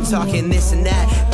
I'm talking this and that.